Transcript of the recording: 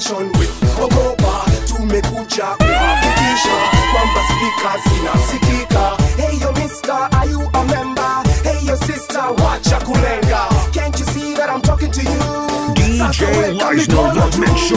junction with Ogopa tumekuja kuhakikisha kwamba spika zinasikika hey yo mister are you a member? Hey yo sister wacha kulenga. Can't you see that I'm talking to you? DJ Sasa weka Leizner, mikono the mix